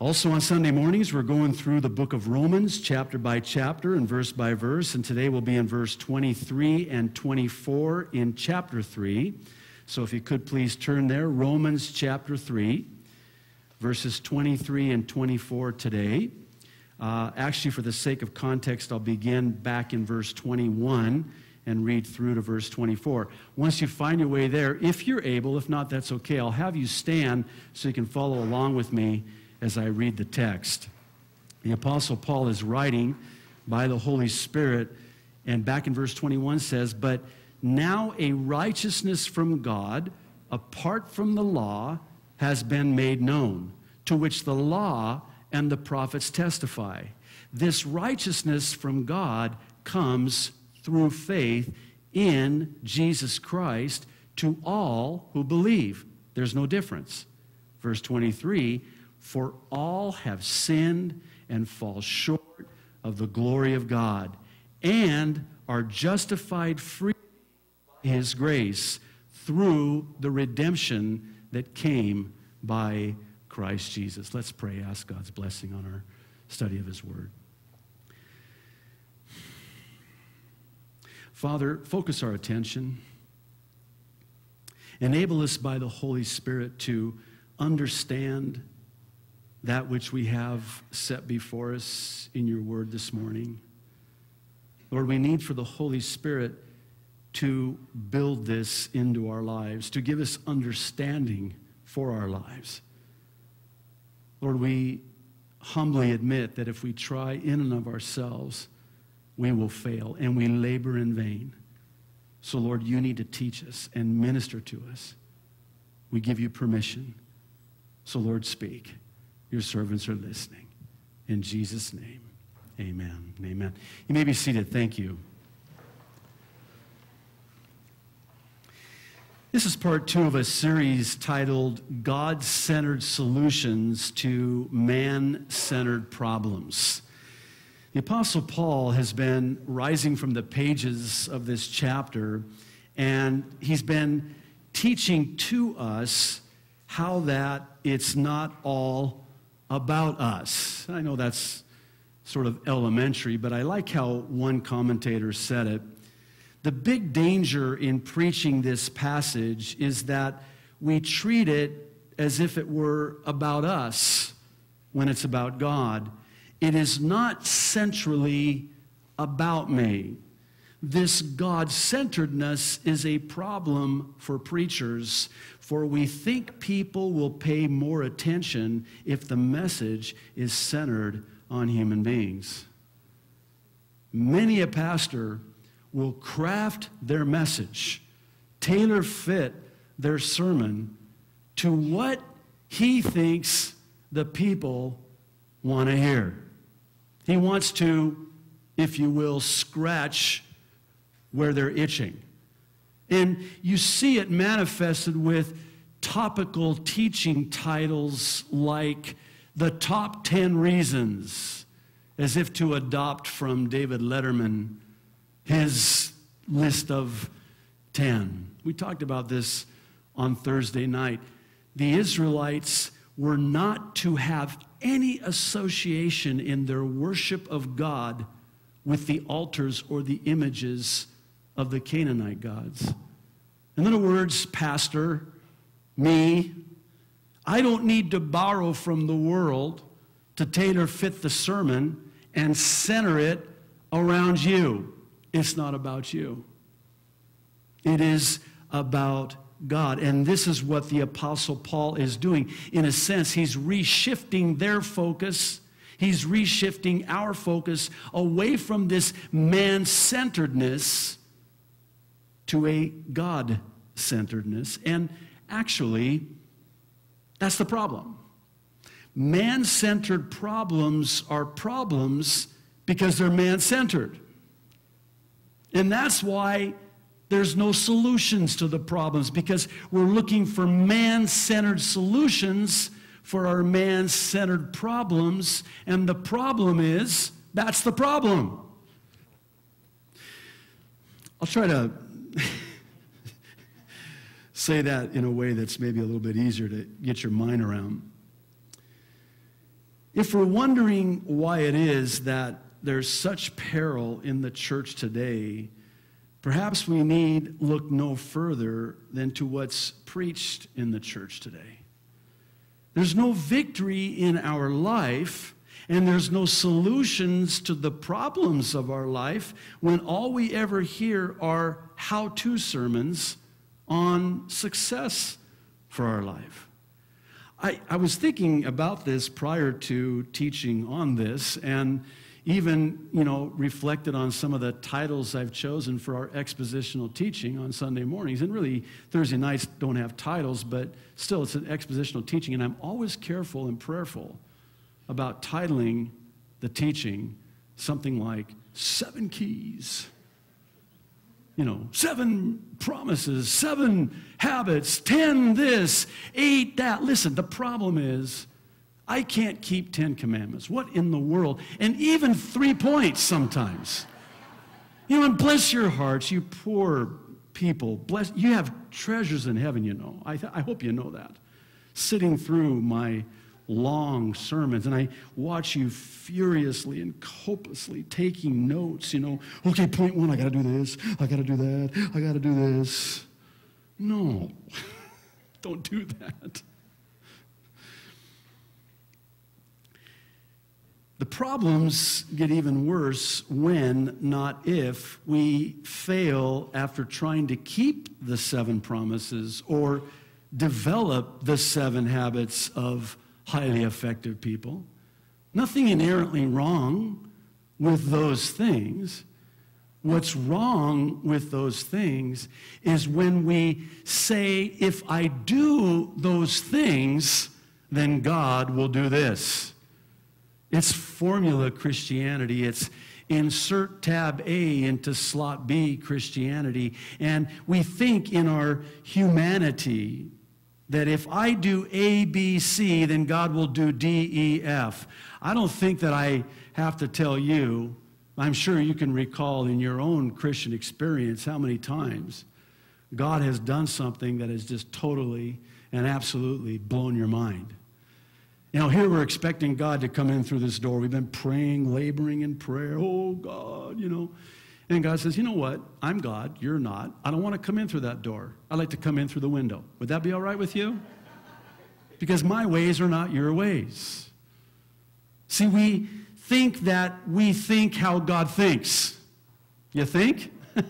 Also, on Sunday mornings, we're going through the book of Romans, chapter by chapter and verse by verse. And today we'll be in verse 23 and 24 in chapter 3. So, if you could please turn there, Romans chapter 3, verses 23 and 24 today. Uh, actually, for the sake of context, I'll begin back in verse 21 and read through to verse 24. Once you find your way there, if you're able, if not, that's okay. I'll have you stand so you can follow along with me as I read the text. The Apostle Paul is writing by the Holy Spirit, and back in verse 21 says, But now a righteousness from God, apart from the law, has been made known, to which the law and the prophets testify. This righteousness from God comes through faith in Jesus Christ to all who believe. There's no difference. Verse 23 For all have sinned and fall short of the glory of God and are justified freely by his grace through the redemption that came by Christ Jesus. Let's pray, ask God's blessing on our study of his word. Father, focus our attention. Enable us by the Holy Spirit to understand that which we have set before us in your word this morning. Lord, we need for the Holy Spirit to build this into our lives, to give us understanding for our lives. Lord, we humbly admit that if we try in and of ourselves, we will fail and we labor in vain. So, Lord, you need to teach us and minister to us. We give you permission. So, Lord, speak. Your servants are listening. In Jesus' name, amen. Amen. You may be seated. Thank you. This is part two of a series titled God Centered Solutions to Man Centered Problems. The Apostle Paul has been rising from the pages of this chapter, and he's been teaching to us how that it's not all about us. I know that's sort of elementary, but I like how one commentator said it. The big danger in preaching this passage is that we treat it as if it were about us when it's about God. It is not centrally about me. This God centeredness is a problem for preachers, for we think people will pay more attention if the message is centered on human beings. Many a pastor will craft their message, tailor fit their sermon to what he thinks the people want to hear. He wants to, if you will, scratch where they're itching. And you see it manifested with topical teaching titles like The Top 10 Reasons, as if to adopt from David Letterman his list of 10. We talked about this on Thursday night. The Israelites were not to have any association in their worship of God with the altars or the images of the Canaanite gods. In other words, Pastor, me, I don't need to borrow from the world to tailor fit the sermon and center it around you. It's not about you. It is about God. And this is what the Apostle Paul is doing. In a sense, he's reshifting their focus. He's reshifting our focus away from this man centeredness to a God centeredness. And actually, that's the problem. Man centered problems are problems because they're man centered. And that's why there's no solutions to the problems because we're looking for man centered solutions for our man centered problems. And the problem is that's the problem. I'll try to say that in a way that's maybe a little bit easier to get your mind around. If we're wondering why it is that there's such peril in the church today, perhaps we need look no further than to what's preached in the church today. There's no victory in our life, and there's no solutions to the problems of our life when all we ever hear are how to sermons on success for our life. I, I was thinking about this prior to teaching on this, and even, you know, reflected on some of the titles I've chosen for our expositional teaching on Sunday mornings. And really, Thursday nights don't have titles, but still, it's an expositional teaching. And I'm always careful and prayerful about titling the teaching something like Seven Keys. You know, seven promises, seven habits, ten this, eight that. Listen, the problem is I can't keep 10 commandments. What in the world? And even three points sometimes. You know, and bless your hearts, you poor people. Bless, you have treasures in heaven, you know. I, I hope you know that. Sitting through my long sermons and I watch you furiously and hopelessly taking notes, you know. Okay, point one, I got to do this, I got to do that, I got to do this. No, don't do that. The problems get even worse when, not if, we fail after trying to keep the seven promises or develop the seven habits of highly effective people. Nothing inherently wrong with those things. What's wrong with those things is when we say, if I do those things, then God will do this. It's formula Christianity. It's insert tab A into slot B Christianity. And we think in our humanity that if I do A, B, C, then God will do D, E, F. I don't think that I have to tell you, I'm sure you can recall in your own Christian experience how many times God has done something that has just totally and absolutely blown your mind. You know, here we're expecting God to come in through this door. We've been praying, laboring in prayer. Oh, God, you know. And God says, You know what? I'm God. You're not. I don't want to come in through that door. I'd like to come in through the window. Would that be all right with you? Because my ways are not your ways. See, we think that we think how God thinks. You think?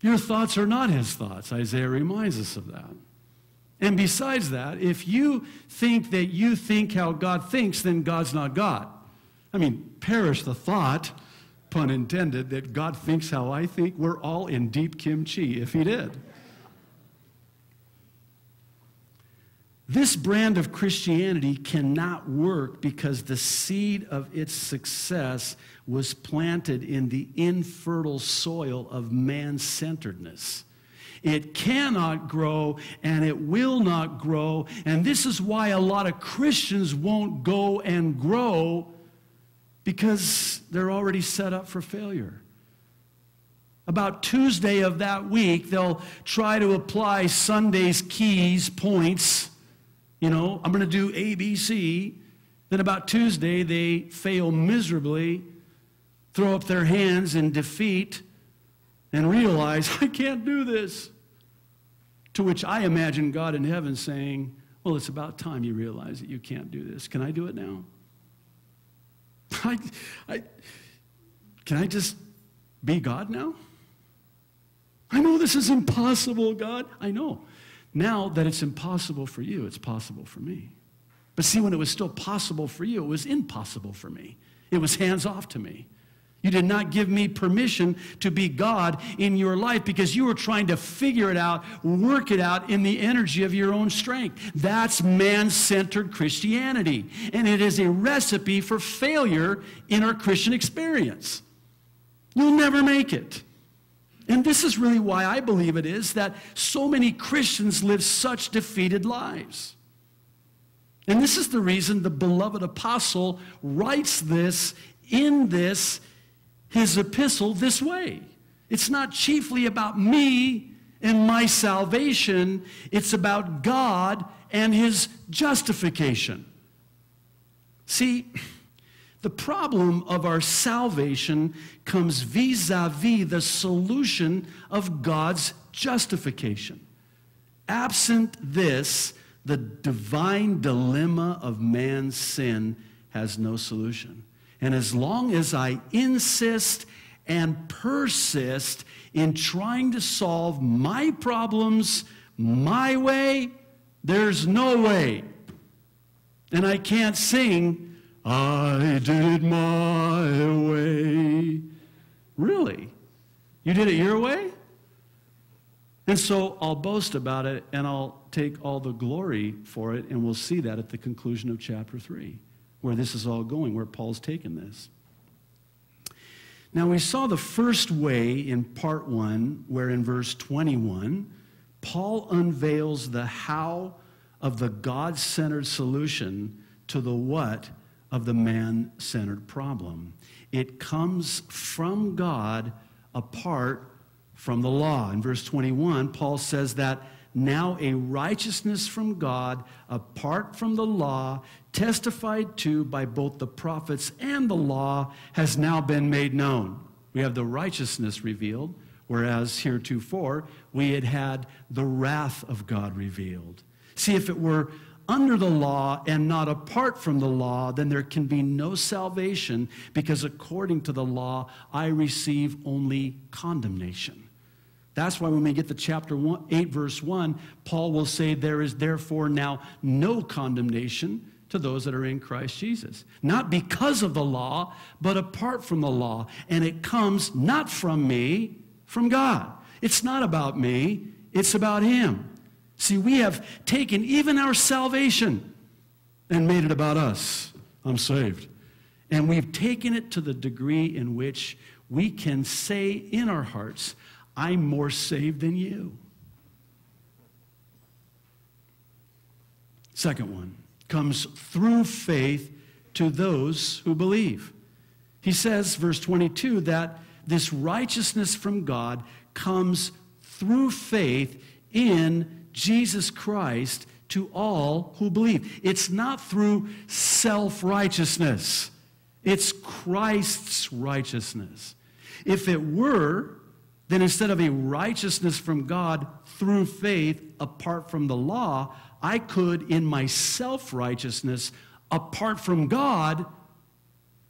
your thoughts are not his thoughts. Isaiah reminds us of that. And besides that, if you think that you think how God thinks, then God's not God. I mean, perish the thought, pun intended, that God thinks how I think. We're all in deep kimchi if he did. This brand of Christianity cannot work because the seed of its success was planted in the infertile soil of man centeredness. It cannot grow and it will not grow. And this is why a lot of Christians won't go and grow because they're already set up for failure. About Tuesday of that week, they'll try to apply Sunday's keys, points. You know, I'm going to do A, B, C. Then about Tuesday, they fail miserably, throw up their hands in defeat and realize, I can't do this. To which I imagine God in heaven saying, Well, it's about time you realize that you can't do this. Can I do it now? I, I, can I just be God now? I know this is impossible, God. I know. Now that it's impossible for you, it's possible for me. But see, when it was still possible for you, it was impossible for me. It was hands off to me. You did not give me permission to be God in your life because you were trying to figure it out, work it out in the energy of your own strength. That's man centered Christianity. And it is a recipe for failure in our Christian experience. You'll never make it. And this is really why I believe it is that so many Christians live such defeated lives. And this is the reason the beloved apostle writes this in this his epistle this way. It's not chiefly about me and my salvation, it's about God and his justification. See, the problem of our salvation comes vis a vis the solution of God's justification. Absent this, the divine dilemma of man's sin has no solution. And as long as I insist and persist in trying to solve my problems my way, there's no way. And I can't sing, I did it my way. Really? You did it your way? And so I'll boast about it and I'll take all the glory for it, and we'll see that at the conclusion of chapter 3, where this is all going, where Paul's taken this. Now, we saw the first way in part 1, where in verse 21, Paul unveils the how of the God centered solution to the what of the man centered problem. It comes from God apart from the law. In verse 21, Paul says that now a righteousness from God apart from the law, testified to by both the prophets and the law, has now been made known. We have the righteousness revealed, whereas heretofore we had had the wrath of God revealed. See, if it were under the law and not apart from the law, then there can be no salvation because according to the law, I receive only condemnation. That's why when we get to chapter one, 8, verse 1, Paul will say, There is therefore now no condemnation to those that are in Christ Jesus. Not because of the law, but apart from the law. And it comes not from me, from God. It's not about me, it's about Him. See, we have taken even our salvation and made it about us. I'm saved. And we've taken it to the degree in which we can say in our hearts, I'm more saved than you. Second one comes through faith to those who believe. He says, verse 22, that this righteousness from God comes through faith in Jesus Christ to all who believe. It's not through self righteousness, it's Christ's righteousness. If it were, then instead of a righteousness from God through faith apart from the law, I could, in my self righteousness apart from God,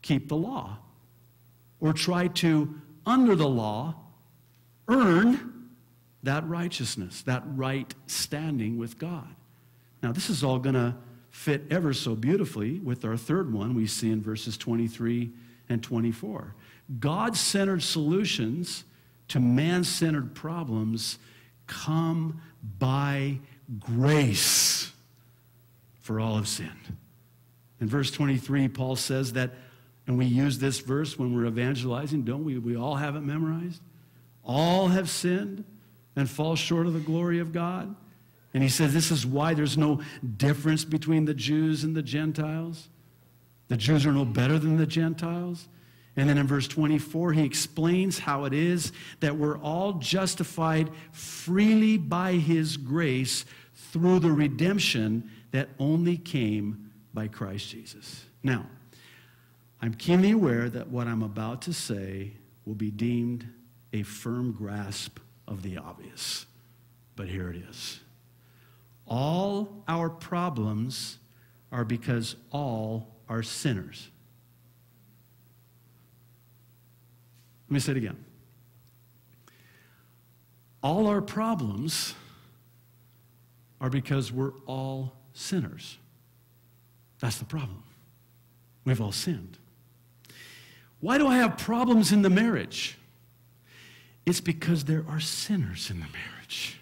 keep the law or try to, under the law, earn that righteousness, that right standing with God. Now, this is all going to fit ever so beautifully with our third one we see in verses 23 and 24. God centered solutions to man centered problems come by grace, for all have sinned. In verse 23, Paul says that, and we use this verse when we're evangelizing, don't we? We all have it memorized. All have sinned and fall short of the glory of God. And he says this is why there's no difference between the Jews and the Gentiles. The Jews are no better than the Gentiles. And then in verse 24, he explains how it is that we're all justified freely by his grace through the redemption that only came by Christ Jesus. Now, I'm keenly aware that what I'm about to say will be deemed a firm grasp of the obvious, but here it is. All our problems are because all are sinners. Let me say it again. All our problems are because we're all sinners. That's the problem. We've all sinned. Why do I have problems in the marriage? It's because there are sinners in the marriage.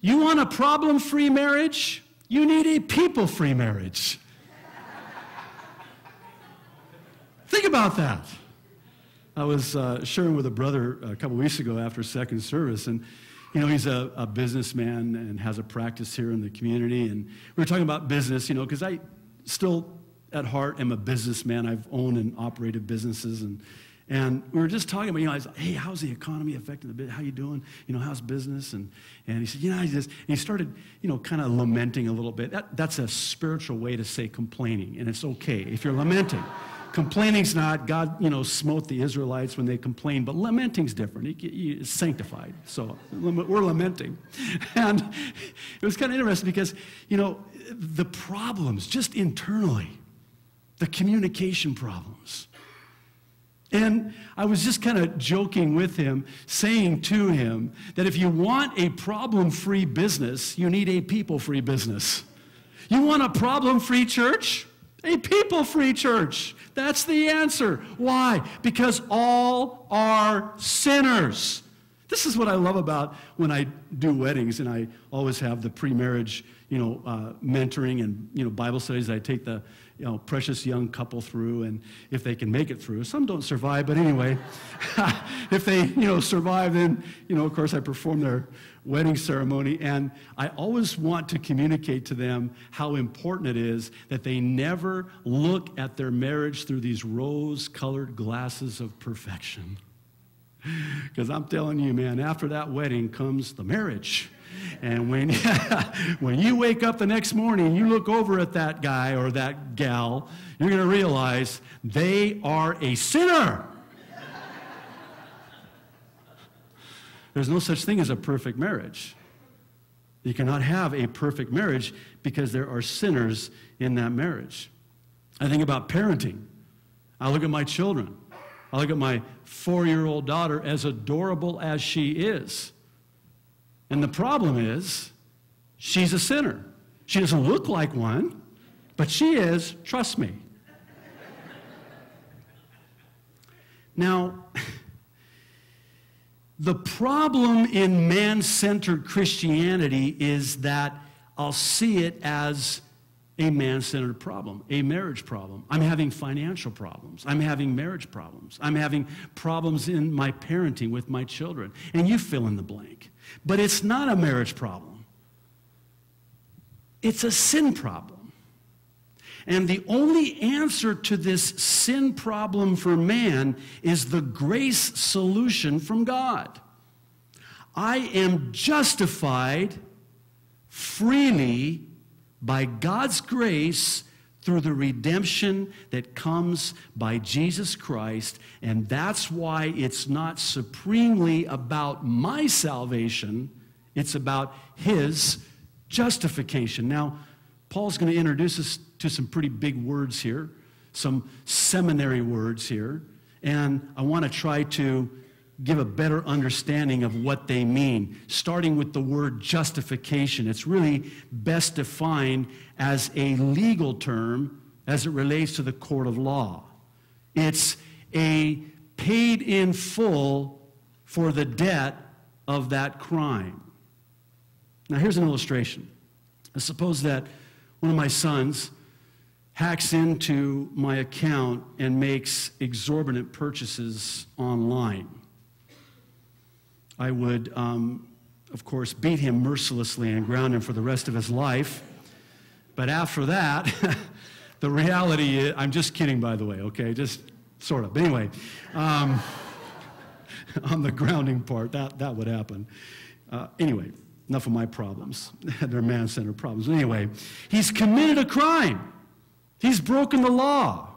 You want a problem free marriage? You need a people free marriage. Think about that. I was uh, sharing with a brother a couple weeks ago after second service, and you know, he's a, a, businessman and has a practice here in the community. And we were talking about business, you know, because I still, at heart, am a businessman. I've owned and operated businesses, and, And we were just talking about, you know, I was like, hey, how's the economy affecting the business? How you doing? You know, how's business? And, and he said, you know, I just, he started, you know, kind of lamenting a little bit. That, that's a spiritual way to say complaining, and it's okay if you're lamenting. Complaining's not, God, you know, smote the Israelites when they complained, but lamenting's different. It's sanctified. So we're lamenting. And it was kind of interesting because, you know, the problems just internally, the communication problems, and I was just kind of joking with him, saying to him that if you want a problem free business, you need a people free business. You want a problem free church? A people free church. That's the answer. Why? Because all are sinners. This is what I love about when I do weddings, and I always have the pre marriage you know, uh, mentoring and you know, Bible studies. I take the you know, precious young couple through, and if they can make it through. Some don't survive, but anyway, if they, you know, survive, then, you know, of course, I perform their wedding ceremony, and I always want to communicate to them how important it is that they never look at their marriage through these rose-colored glasses of perfection. Because I'm telling you, man, after that wedding comes the marriage. And when, when you wake up the next morning, you look over at that guy or that gal, you're going to realize they are a sinner. There's no such thing as a perfect marriage. You cannot have a perfect marriage because there are sinners in that marriage. I think about parenting. I look at my children. I look at my four year old daughter, as adorable as she is. And the problem is, she's a sinner. She doesn't look like one, but she is, trust me. now, the problem in man centered Christianity is that I'll see it as a man centered problem, a marriage problem. I'm having financial problems. I'm having marriage problems. I'm having problems in my parenting with my children. And you fill in the blank. But it's not a marriage problem, it's a sin problem. And the only answer to this sin problem for man is the grace solution from God. I am justified freely by God's grace through the redemption that comes by Jesus Christ. And that's why it's not supremely about my salvation, it's about His justification. Now, Paul's going to introduce us to some pretty big words here, some seminary words here. And I want to try to give a better understanding of what they mean, starting with the word justification. It's really best defined as a legal term as it relates to the court of law. It's a paid in full for the debt of that crime. Now, here's an illustration. Suppose that one of my sons hacks into my account and makes exorbitant purchases online. I would, um, of course, beat him mercilessly and ground him for the rest of his life. But after that, the reality is, I'm just kidding, by the way, okay? Just sort of. But anyway, um, on the grounding part, that, that would happen. Uh, anyway, enough of my problems. They're man centered problems. Anyway, he's committed a crime, he's broken the law.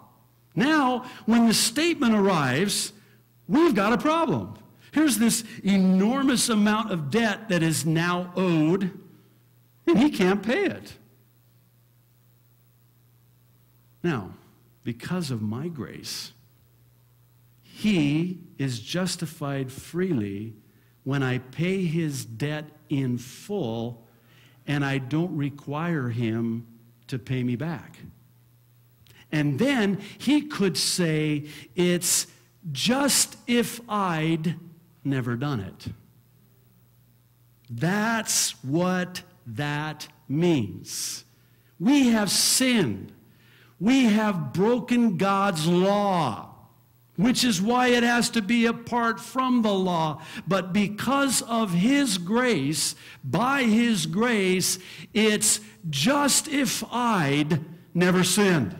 Now, when the statement arrives, we've got a problem. Here's this enormous amount of debt that is now owed, and he can't pay it. Now, because of my grace, he is justified freely when I pay his debt in full and I don't require him to pay me back. And then he could say, It's just if I'd never done it. That's what that means. We have sinned. We have broken God's law, which is why it has to be apart from the law. But because of His grace, by His grace, it's just if I'd never sinned.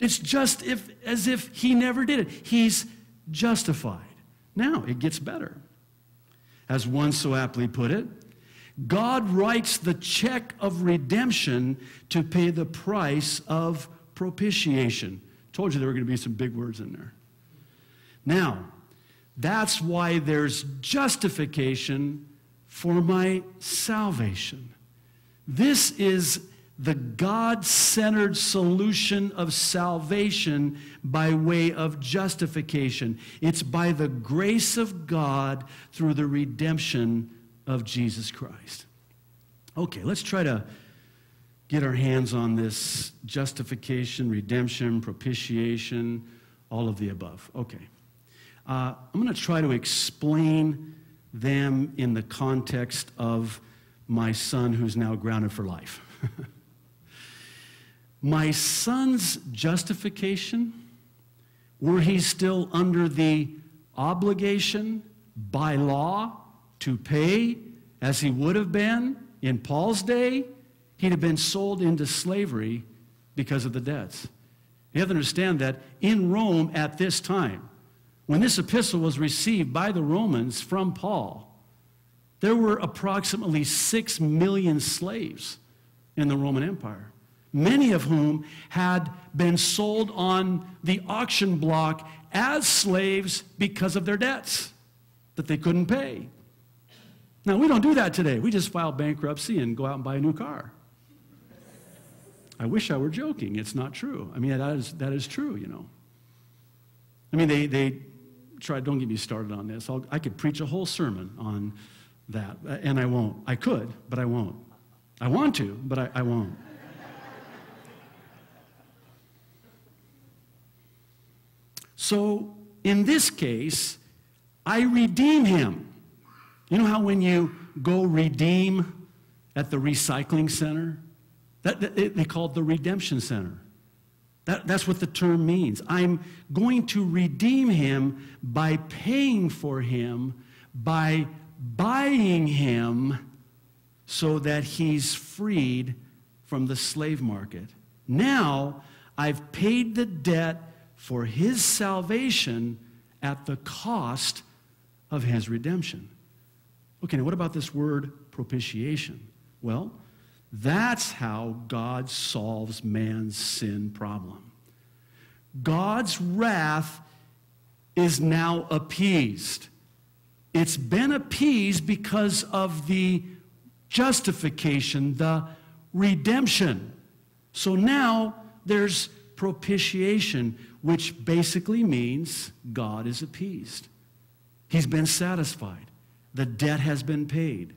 It's just if, as if He never did it. He's justified. Now it gets better. As one so aptly put it, God writes the check of redemption to pay the price of propitiation. Told you there were going to be some big words in there. Now, that's why there's justification for my salvation. This is the God centered solution of salvation by way of justification. It's by the grace of God through the redemption of Jesus Christ. Okay, let's try to get our hands on this justification, redemption, propitiation, all of the above. Okay. Uh, I'm going to try to explain them in the context of my son who's now grounded for life. my son's justification, were he still under the obligation by law to pay as he would have been in Paul's day, he'd have been sold into slavery because of the debts. You have to understand that in Rome at this time, when this epistle was received by the Romans from Paul, there were approximately six million slaves in the Roman Empire, many of whom had been sold on the auction block as slaves because of their debts that they couldn't pay. Now, we don't do that today. We just file bankruptcy and go out and buy a new car. I wish I were joking. It's not true. I mean, that is, that is true, you know. I mean, they, they tried, don't get me started on this. I'll, I could preach a whole sermon on that. And I won't. I could, but I won't. I want to, but I, I won't. So in this case, I redeem him. You know how when you go redeem at the recycling center? That, that they call it the redemption center. That, that's what the term means. I'm going to redeem him by paying for him, by buying him so that he's freed from the slave market. Now I've paid the debt for his salvation at the cost of his redemption. Okay, now what about this word propitiation? Well, that's how God solves man's sin problem. God's wrath is now appeased. It's been appeased because of the justification, the redemption. So now there's propitiation, which basically means God is appeased. He's been satisfied. The debt has been paid.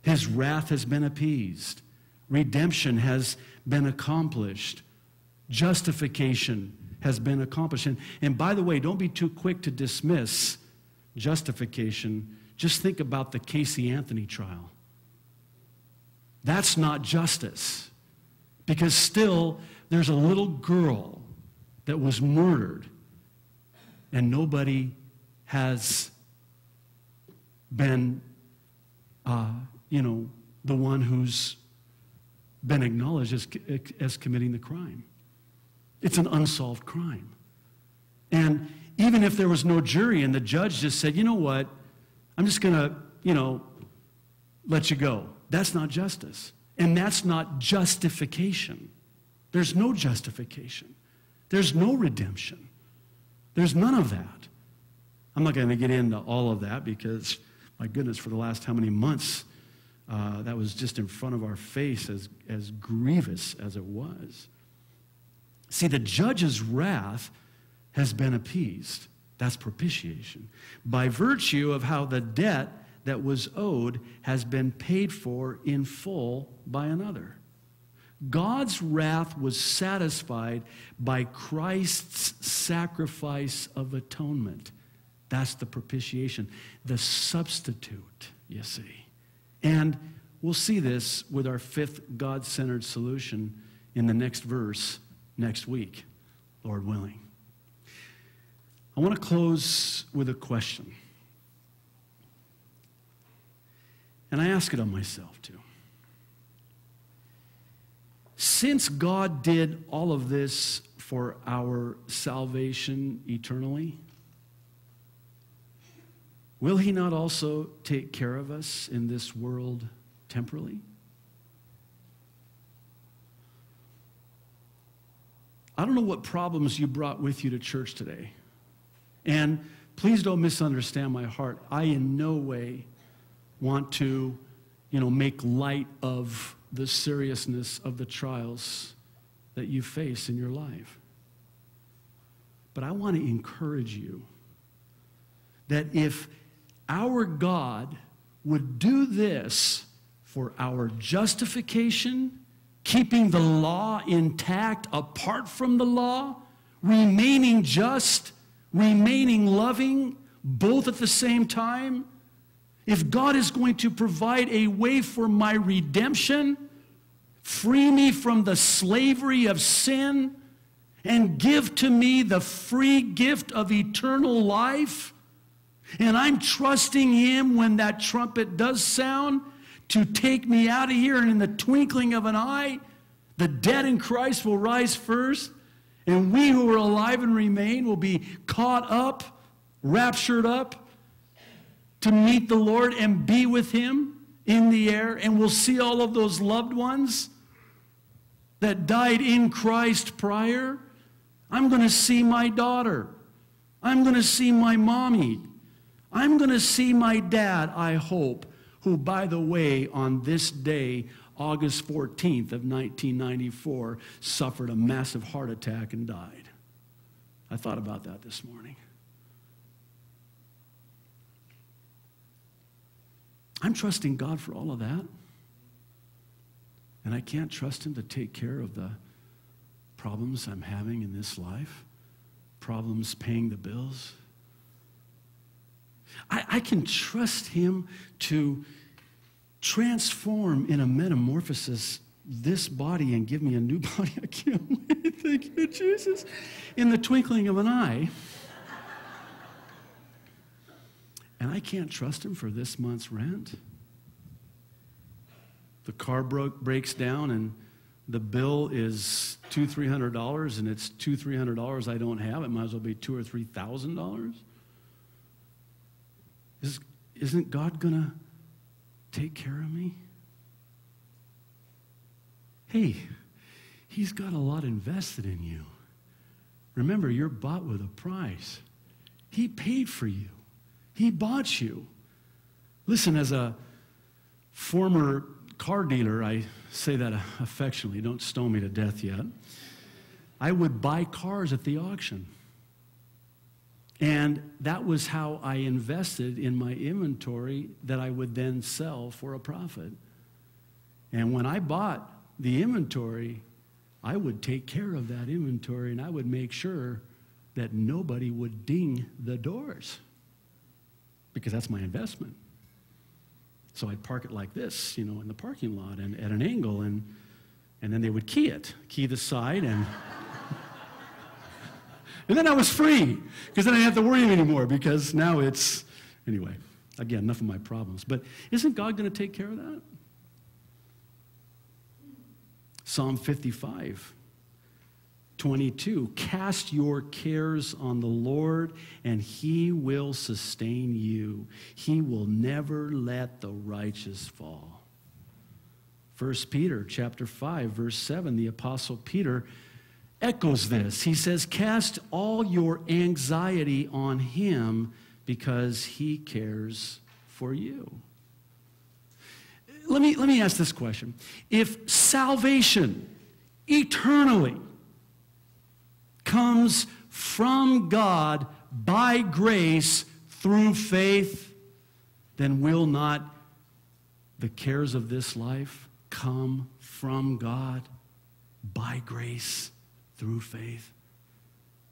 His wrath has been appeased. Redemption has been accomplished. Justification has been accomplished. And, and by the way, don't be too quick to dismiss justification, just think about the Casey Anthony trial. That's not justice. Because still, there's a little girl that was murdered, and nobody has been, uh, you know, the one who's been acknowledged as, as committing the crime. It's an unsolved crime. And even if there was no jury and the judge just said, you know what, I'm just going to, you know, let you go. That's not justice. And that's not justification. There's no justification. There's no redemption. There's none of that. I'm not going to get into all of that because, my goodness, for the last how many months, uh, that was just in front of our face as, as grievous as it was. See, the judge's wrath has been appeased. That's propitiation. By virtue of how the debt that was owed has been paid for in full by another. God's wrath was satisfied by Christ's sacrifice of atonement. That's the propitiation, the substitute, you see. And we'll see this with our fifth God centered solution in the next verse next week, Lord willing. I want to close with a question. And I ask it of myself too. Since God did all of this for our salvation eternally, will he not also take care of us in this world temporally? I don't know what problems you brought with you to church today. And please don't misunderstand my heart. I in no way want to, you know, make light of the seriousness of the trials that you face in your life. But I want to encourage you that if our God would do this for our justification, keeping the law intact apart from the law, remaining just, remaining loving, both at the same time, if God is going to provide a way for my redemption, free me from the slavery of sin, and give to me the free gift of eternal life, and I'm trusting Him when that trumpet does sound to take me out of here, and in the twinkling of an eye, the dead in Christ will rise first, and we who are alive and remain will be caught up, raptured up to meet the Lord and be with Him in the air, and we'll see all of those loved ones that died in Christ prior. I'm going to see my daughter. I'm going to see my mommy. I'm going to see my dad, I hope, who, by the way, on this day, August 14th of 1994, suffered a massive heart attack and died. I thought about that this morning. I'm trusting God for all of that. And I can't trust Him to take care of the problems I'm having in this life, problems paying the bills. I, I can trust Him to transform in a metamorphosis this body and give me a new body. I can't wait. Thank you, Jesus. In the twinkling of an eye. And I can't trust him for this month's rent. The car broke, breaks down and the bill is two, three hundred dollars, and it's two, three hundred dollars I don't have. It might as well be two or three thousand dollars. Is, isn't God gonna take care of me? Hey, He's got a lot invested in you. Remember, you're bought with a price. He paid for you, He bought you. Listen, as a former car dealer, I say that uh, affectionately, don't stone me to death yet. I would buy cars at the auction. And that was how I invested in my inventory that I would then sell for a profit. And when I bought the inventory, I would take care of that inventory and I would make sure that nobody would ding the doors because that's my investment. So I'd park it like this, you know, in the parking lot and at an angle, and, and then they would key it, key the side, and. And then I was free because then I didn't have to worry anymore because now it's, anyway, again, enough of my problems. But isn't God going to take care of that? Psalm 55, 22 Cast your cares on the Lord, and he will sustain you. He will never let the righteous fall. 1 Peter chapter 5 verse 7 the apostle Peter echoes this. He says, Cast all your anxiety on him because he cares for you. Let me, let me ask this question. If salvation eternally comes from God by grace through faith, then will not the cares of this life come from God by grace through faith.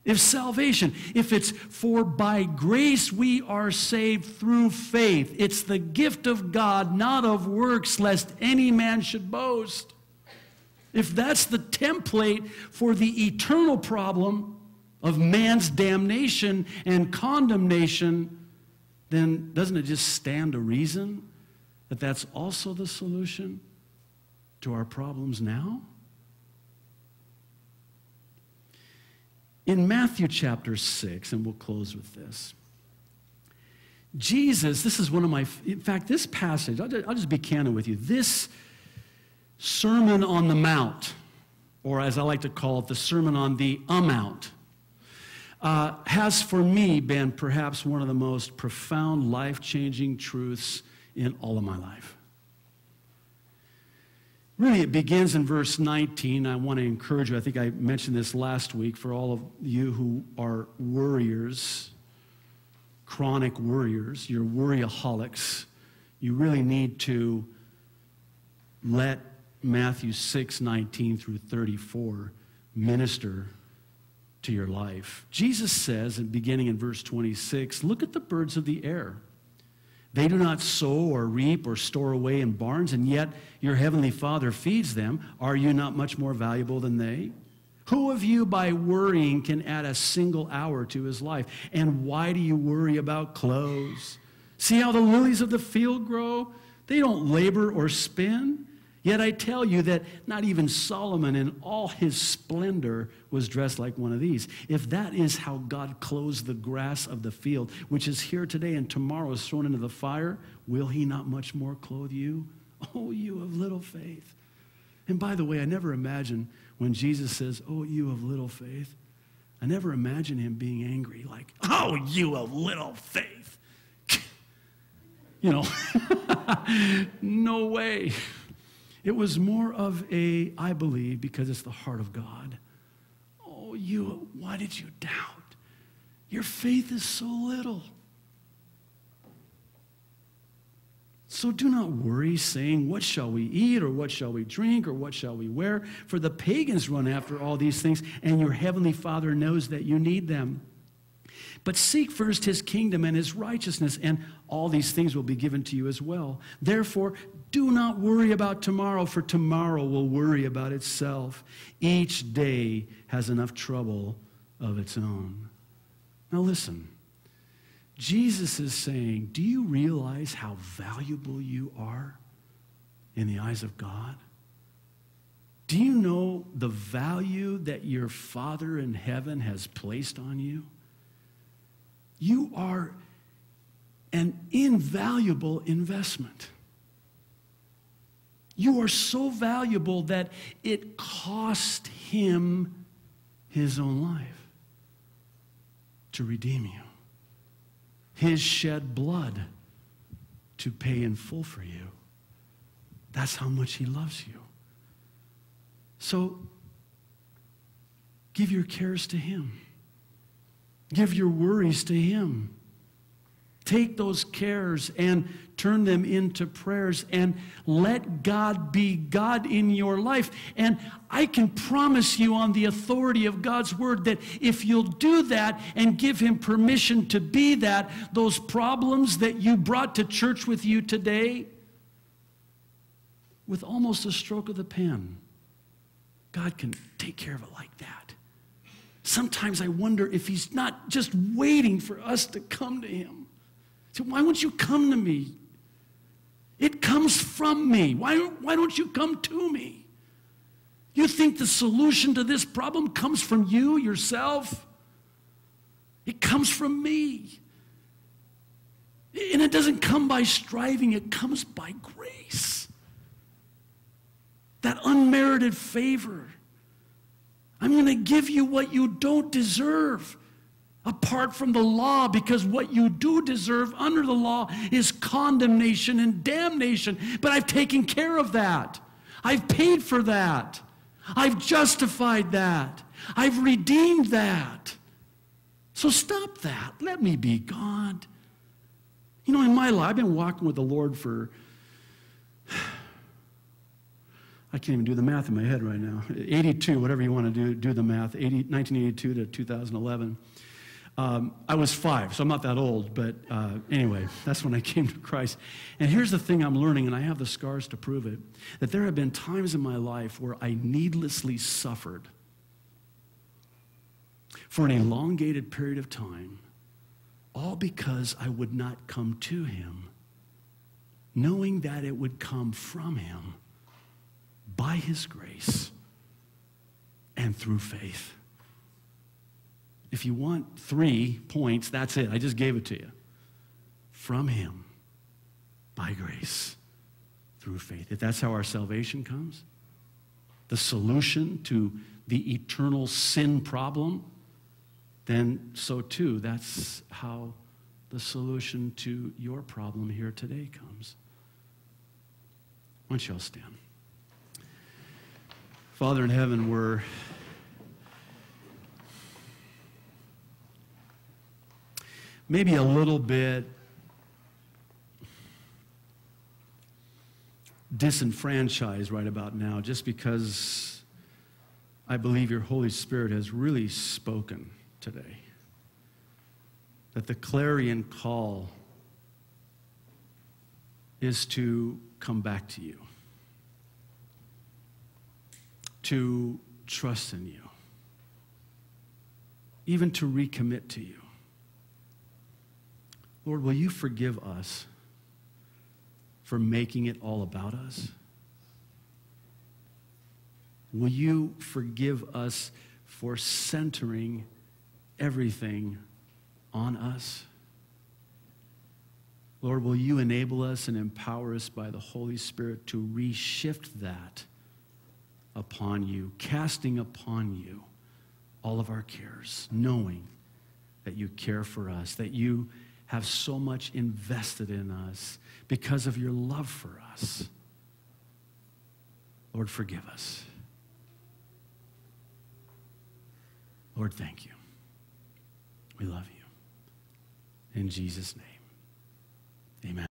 If salvation, if it's for by grace we are saved through faith, it's the gift of God, not of works, lest any man should boast. If that's the template for the eternal problem of man's damnation and condemnation, then doesn't it just stand to reason that that's also the solution to our problems now? In Matthew chapter 6, and we'll close with this, Jesus, this is one of my, in fact, this passage, I'll just, I'll just be candid with you. This Sermon on the Mount, or as I like to call it, the Sermon on the Amount, uh, has for me been perhaps one of the most profound, life changing truths in all of my life. Really, it begins in verse 19. I want to encourage you. I think I mentioned this last week for all of you who are worriers, chronic worriers, you're worryaholics. You really need to let Matthew 6 19 through 34 minister to your life. Jesus says, and beginning in verse 26, look at the birds of the air. They do not sow or reap or store away in barns, and yet your heavenly Father feeds them. Are you not much more valuable than they? Who of you, by worrying, can add a single hour to his life? And why do you worry about clothes? See how the lilies of the field grow? They don't labor or spin. Yet I tell you that not even Solomon in all his splendor was dressed like one of these. If that is how God clothes the grass of the field, which is here today and tomorrow is thrown into the fire, will he not much more clothe you? Oh, you of little faith. And by the way, I never imagine when Jesus says, Oh, you of little faith, I never imagine him being angry, like, Oh, you of little faith. you know, no way. It was more of a, I believe, because it's the heart of God. Oh, you, why did you doubt? Your faith is so little. So do not worry, saying, What shall we eat, or what shall we drink, or what shall we wear? For the pagans run after all these things, and your heavenly Father knows that you need them. But seek first his kingdom and his righteousness, and all these things will be given to you as well. Therefore, do not worry about tomorrow, for tomorrow will worry about itself. Each day has enough trouble of its own. Now, listen. Jesus is saying, Do you realize how valuable you are in the eyes of God? Do you know the value that your Father in heaven has placed on you? You are an invaluable investment. You are so valuable that it cost him his own life to redeem you, his shed blood to pay in full for you. That's how much he loves you. So give your cares to him. Give your worries to Him. Take those cares and turn them into prayers and let God be God in your life. And I can promise you, on the authority of God's word, that if you'll do that and give Him permission to be that, those problems that you brought to church with you today, with almost a stroke of the pen, God can take care of it like that. Sometimes I wonder if he's not just waiting for us to come to him. So why won't you come to me? It comes from me. Why, why don't you come to me? You think the solution to this problem comes from you, yourself? It comes from me. And it doesn't come by striving, it comes by grace. That unmerited favor. I'm going to give you what you don't deserve apart from the law, because what you do deserve under the law is condemnation and damnation. But I've taken care of that. I've paid for that. I've justified that. I've redeemed that. So stop that. Let me be God. You know, in my life, I've been walking with the Lord for I can't even do the math in my head right now. 82, whatever you want to do, do the math, 80, 1982 to 2011. Um, I was five, so I'm not that old, but uh, anyway, that's when I came to Christ. And here's the thing I'm learning, and I have the scars to prove it that there have been times in my life where I needlessly suffered for an elongated period of time, all because I would not come to Him, knowing that it would come from Him by His grace and through faith. If you want three points, that's it. I just gave it to you. from Him by grace through faith. If that's how our salvation comes, the solution to the eternal sin problem, then so too, that's how the solution to your problem here today comes. Why don't you all stand? Father in heaven, we're maybe a little bit disenfranchised right about now just because I believe your Holy Spirit has really spoken today. That the clarion call is to come back to you, to trust in you, even to recommit to you. Lord, will you forgive us for making it all about us? Will you forgive us for centering everything on us? Lord, will you enable us and empower us by the Holy Spirit to reshift that upon you, casting upon you all of our cares, knowing that you care for us, that you have so much invested in us because of your love for us. Lord, forgive us. Lord, thank you. We love you. In Jesus' name, amen.